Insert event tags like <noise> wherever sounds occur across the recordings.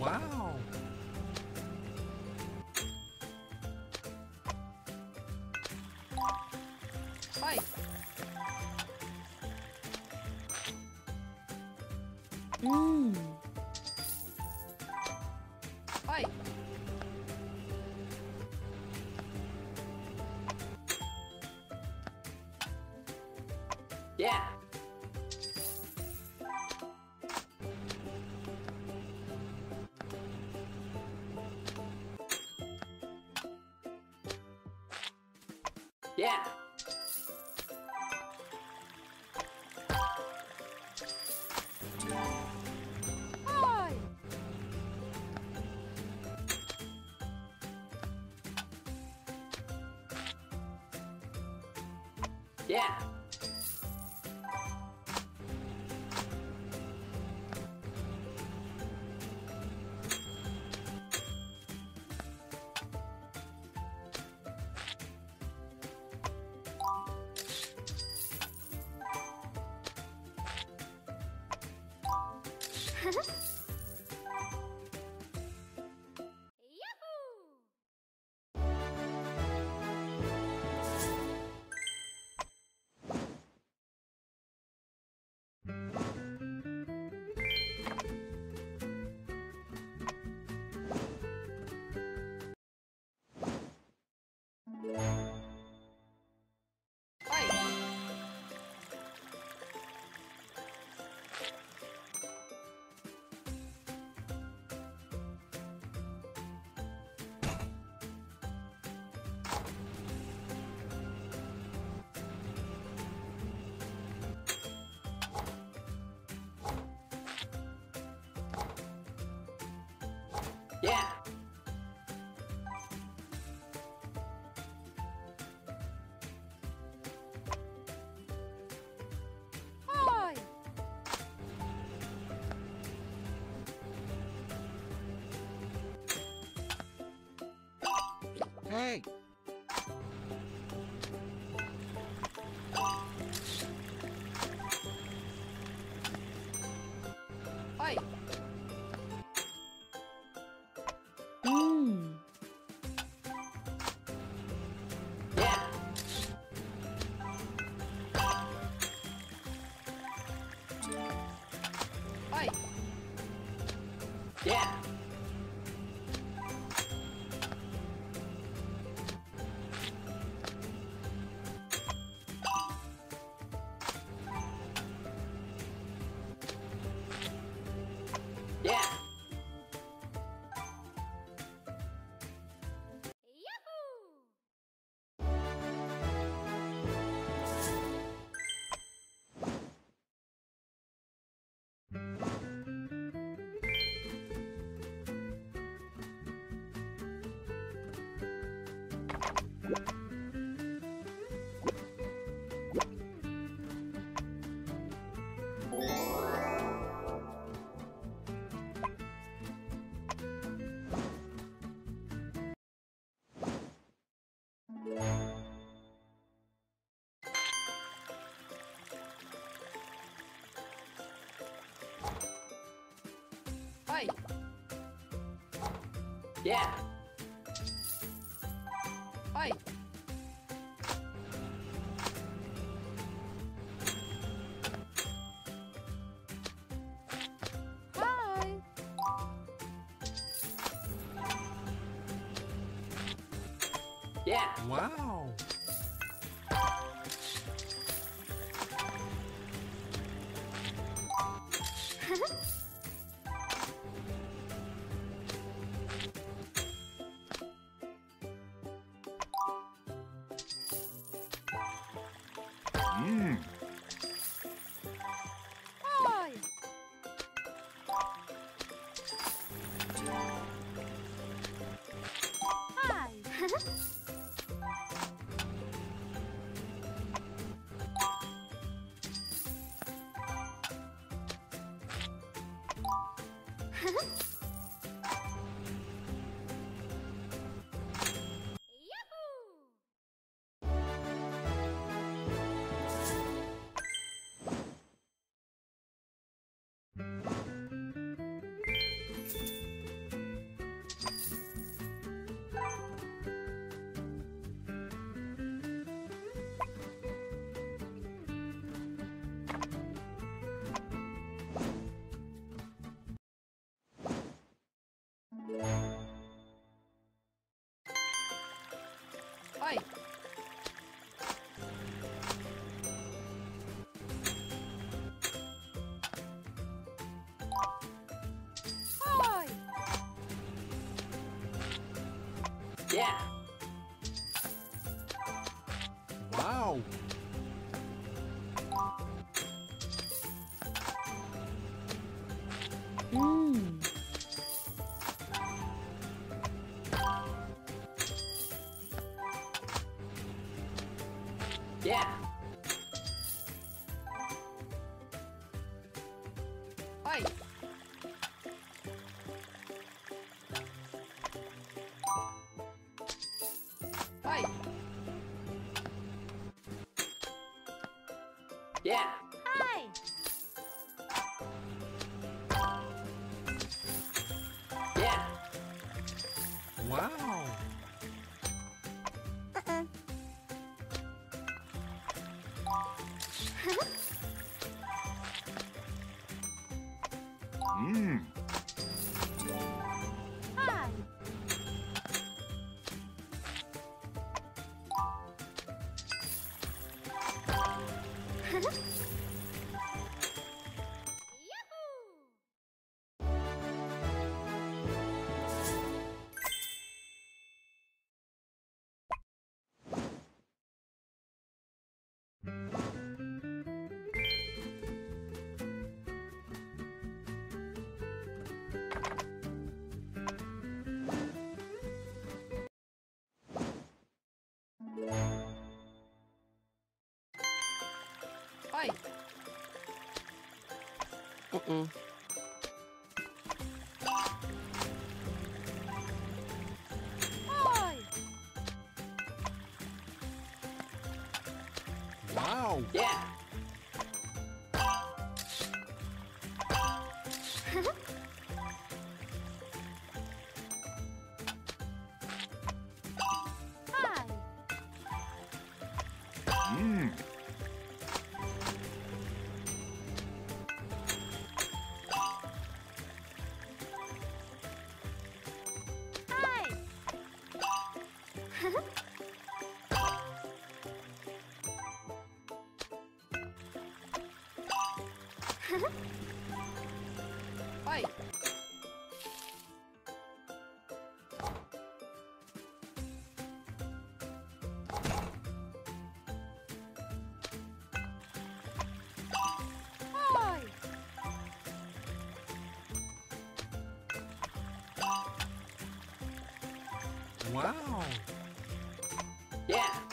Wow. Hi. Mmm. Yeah. Yeah. Yeah. Yeah. Hi. Hi. Yeah. Wow. Yeah. Wow. Mm. Yeah. Hi. Yeah. Wow. Huh? Mm. Wow. Yeah. <laughs> Wow. Yeah.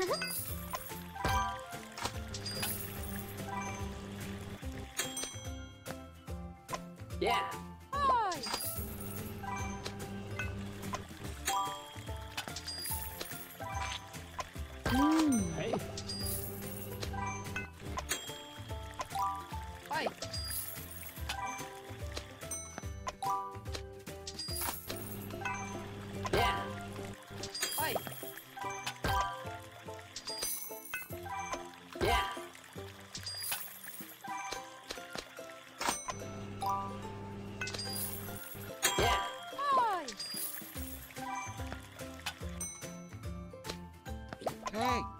Uh-huh. yeah. Hey.